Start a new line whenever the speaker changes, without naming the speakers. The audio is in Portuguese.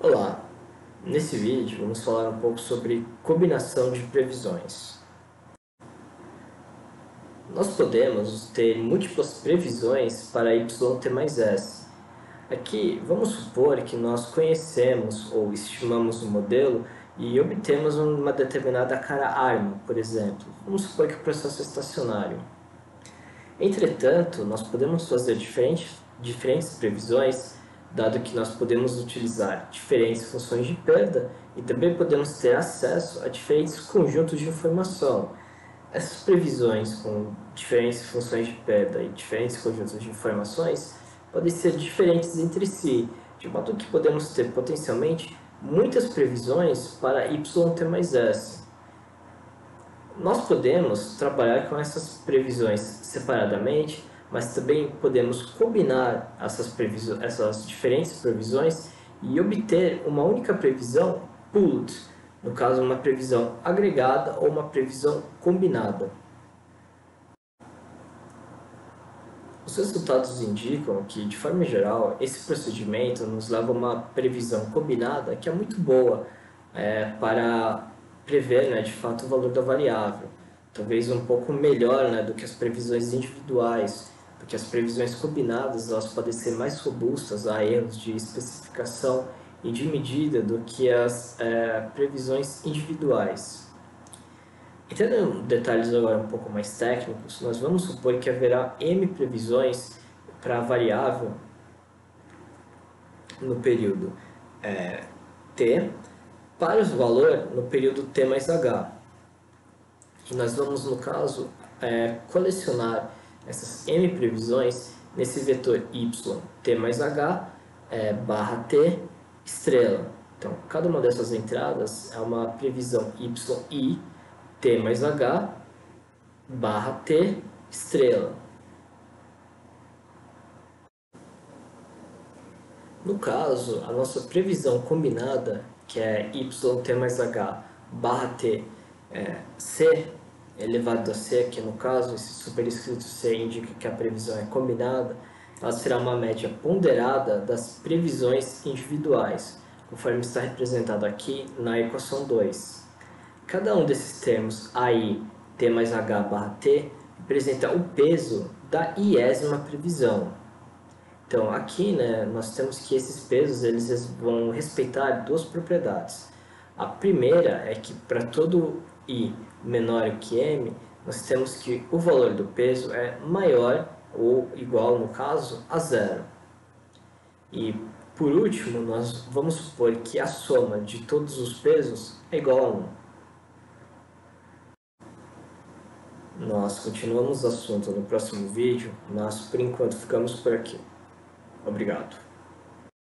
Olá, nesse vídeo vamos falar um pouco sobre combinação de previsões. Nós podemos ter múltiplas previsões para y t mais s. Aqui vamos supor que nós conhecemos ou estimamos um modelo e obtemos uma determinada cara arma, por exemplo. Vamos supor que o processo é estacionário. Entretanto, nós podemos fazer diferentes, diferentes previsões dado que nós podemos utilizar diferentes funções de perda e também podemos ter acesso a diferentes conjuntos de informação. Essas previsões com diferentes funções de perda e diferentes conjuntos de informações podem ser diferentes entre si, de modo que podemos ter potencialmente muitas previsões para y t mais s. Nós podemos trabalhar com essas previsões separadamente mas também podemos combinar essas, essas diferentes previsões e obter uma única previsão pooled, no caso uma previsão agregada ou uma previsão combinada. Os resultados indicam que, de forma geral, esse procedimento nos leva a uma previsão combinada que é muito boa é, para prever né, de fato o valor da variável. Talvez um pouco melhor né, do que as previsões individuais, porque as previsões combinadas elas podem ser mais robustas a erros de especificação e de medida do que as é, previsões individuais. Entrando em detalhes agora um pouco mais técnicos, nós vamos supor que haverá m previsões para a variável no período é, t para o valor no período t mais h. E nós vamos, no caso, é, colecionar essas m previsões nesse vetor y t mais h é, barra t estrela. Então, cada uma dessas entradas é uma previsão y t mais h barra t estrela. No caso, a nossa previsão combinada, que é y t mais h barra t é, c, elevado a C, que no caso, esse superescrito C indica que a previsão é combinada, ela será uma média ponderada das previsões individuais, conforme está representado aqui na equação 2. Cada um desses termos AI, T mais H barra T, representa o peso da iésima previsão. Então aqui né, nós temos que esses pesos eles vão respeitar duas propriedades. A primeira é que para todo I menor que M, nós temos que o valor do peso é maior ou igual, no caso, a zero. E, por último, nós vamos supor que a soma de todos os pesos é igual a 1. Nós continuamos o assunto no próximo vídeo, mas por enquanto ficamos por aqui. Obrigado.